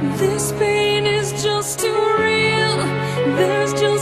This pain is just too real. There's just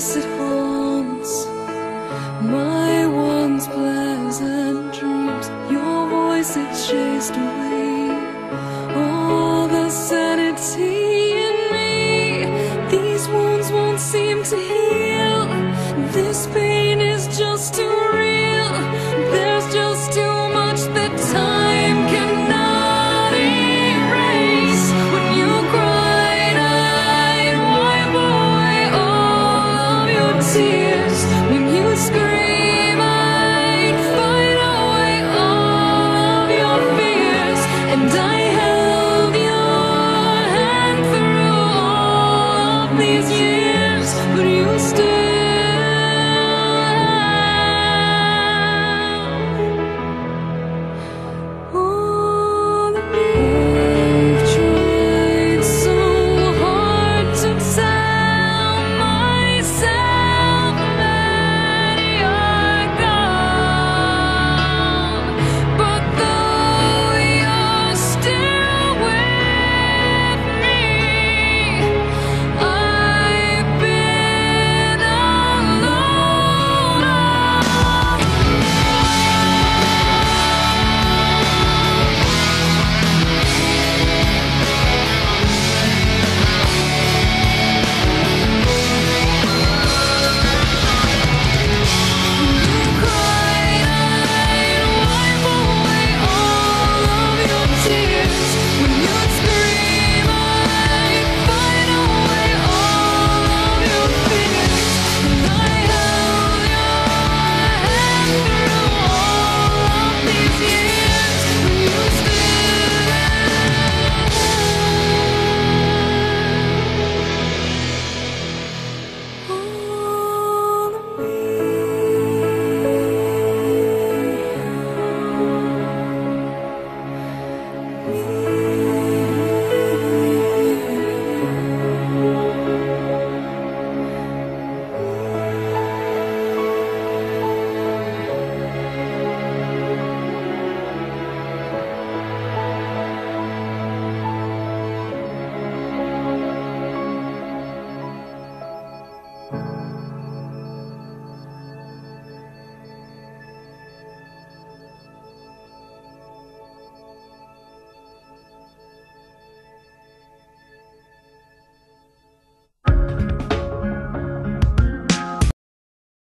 Face it haunts my once pleasant dreams. Your voice it chased away all the sanity in me. These wounds won't seem to heal. This pain is just too tears when you scream.